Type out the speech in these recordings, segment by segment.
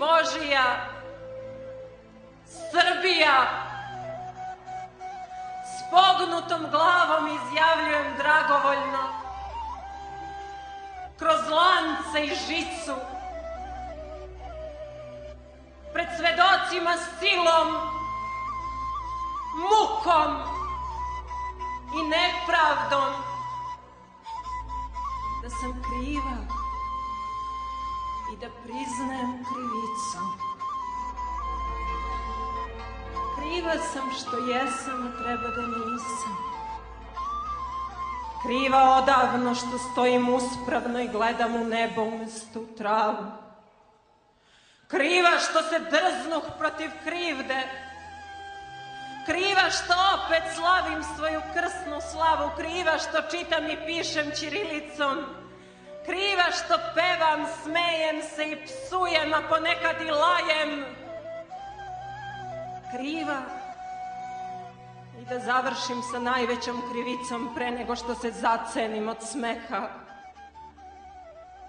lažija, Srbija, s pognutom glavom izjavljujem dragovoljno, kroz lance i žicu, pred svedocima silom, mukom i nepravdom, da sam kriva i da priznajem krivicu. Kriva sam što jesam, a treba da nisam. Kriva odavno što stojim uspravno i gledam u nebo umesto u travu. Kriva što se drznuh protiv krivde. Kriva što opet slavim svoju krsnu slavu. Kriva što čitam i pišem ćirilicom. Kriva što pevam, smejem se i psujem, a ponekad i lajem. Kriva i da završim sa najvećom krivicom pre nego što se zacenim od smeha.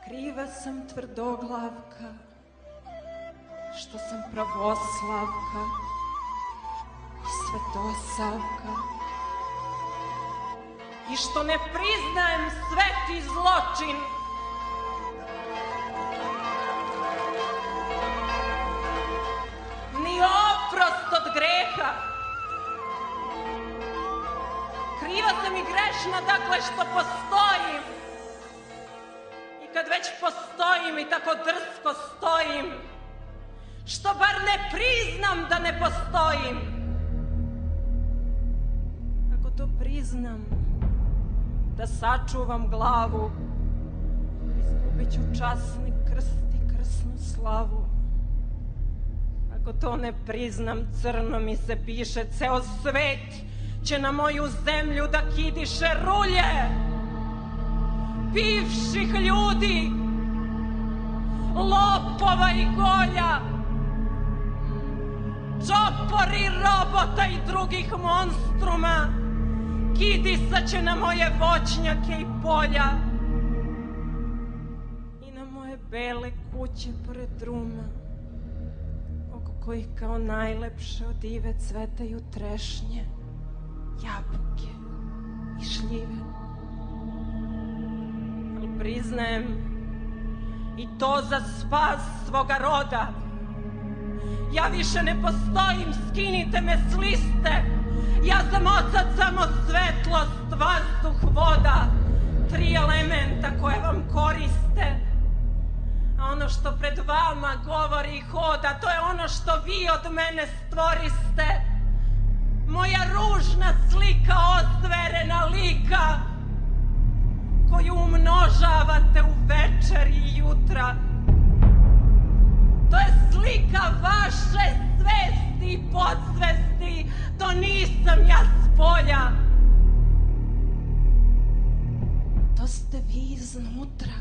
Kriva sam tvrdoglavka, što sam pravoslavka i svetosavka i što ne priznajem sveti zločin Kriva sam i grešna, dakle, što postojim. I kad već postojim i tako drsko stojim, što bar ne priznam da ne postojim. Ako to priznam, da sačuvam glavu, izgubit ću časni krst i krsnu slavu. Ako to ne priznam, crno mi se piše, ceo svet će na moju zemlju da kidiše rulje. Bivših ljudi, lopova i golja, čopori robota i drugih monstruma, kidisaće na moje voćnjake i polja i na moje bele kuće pored druma kojih kao najlepše od ive cvetaju trešnje, jabuke i šljive. Ali priznajem i to za spas svoga roda. Ja više ne postojim, skinite me s liste. Ja sam odsad samo svetlost, vazduh, voda, tri elementa koje vam koriste. A ono što pred vama govori i hoda, to je ono što vi od mene stvoriste. Moja ružna slika ostverena lika, koju umnožavate u večer i jutra. To je slika vaše svesti i podsvesti, to nisam ja s polja. To ste vi iznutra.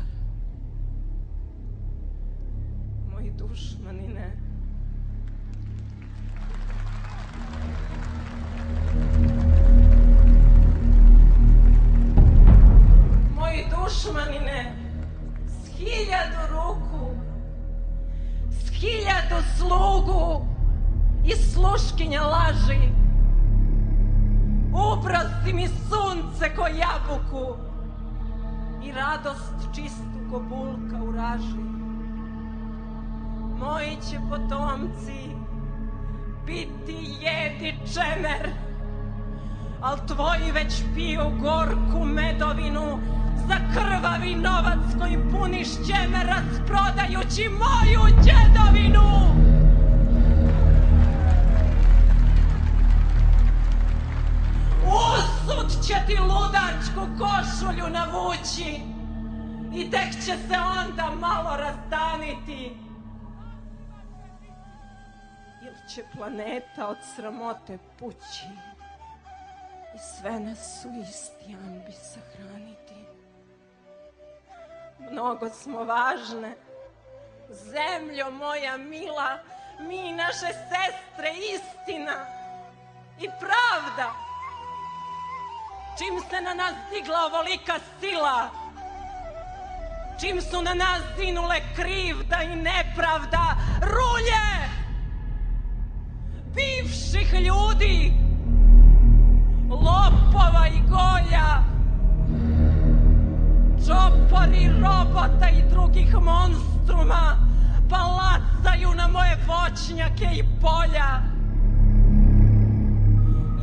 Moji dušmanine. Hiljadu slugu i sluškinja laži. Uprosti mi sunce ko jabuku i radost čistu ko bulka u raži. Moji će potomci biti jedi čemer, al tvoji već piju gorku medovinu za krvavi novac koji puniš ćeme rasprodajući moju djedovinu. Usud će ti ludačku košulju navući i tek će se onda malo razdaniti. Ili će planeta od sramote pući i sve nas u isti ambi sahraniti. Mnogo smo važne, zemljo moja mila, mi naše sestre, istina i pravda. Čim se na nas digla ovolika sila, čim su na nas zinule krivda i nepravda, rulje bivših ljudi, lopova i golja, čopori robota i drugih monstruma palacaju na moje voćnjake i polja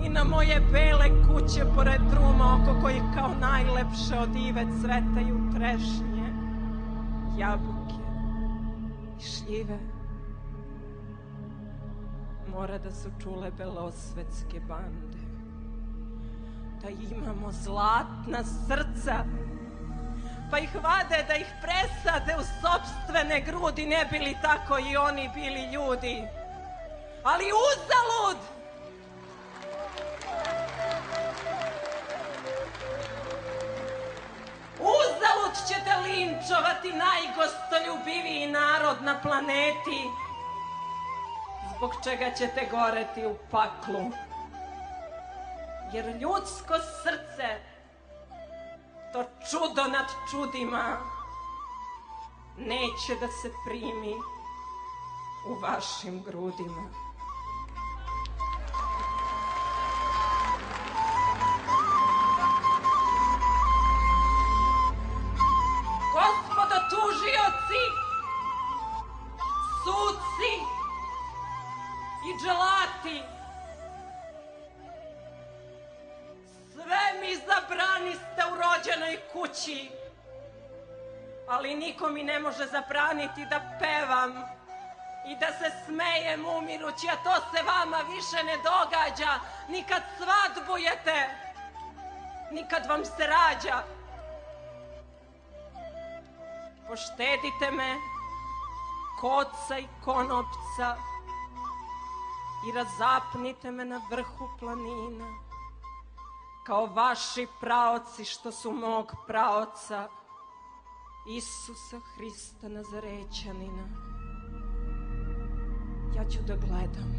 i na moje bele kuće pored druma oko kojih kao najlepše od ive cvetaju trešnje, jabuke i šljive. Mora da su čule belosvetske bande, da imamo zlatna srca, pa ih vade da ih presade u sobstvene grudi, ne bili tako i oni bili ljudi. Ali uzalud! Uzalud ćete linčovati najgostoljubiviji narod na planeti, zbog čega ćete goreti u paklu. Jer ljudsko srce to čudo nad čudima neće da se primi u vašim grudima. Kući, ali niko mi ne može zabraniti da pevam i da se smejem umirući, a to se vama više ne događa, ni kad svadbujete, ni kad vam se rađa. Poštedite me koca i konopca i razapnite me na vrhu planina kao vaši praoci što su mog praoca Isusa Hrista Nazarećanina. Ja ću da gledam,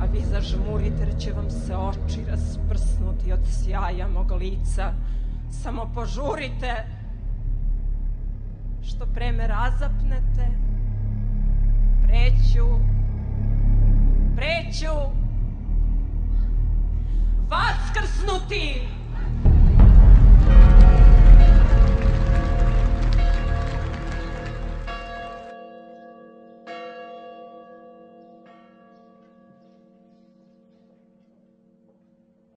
a vi zažmurite jer će vam se oči rasprsnuti od sjaja mog lica. Samo požurite, što pre me razapnete, preću, preću, no.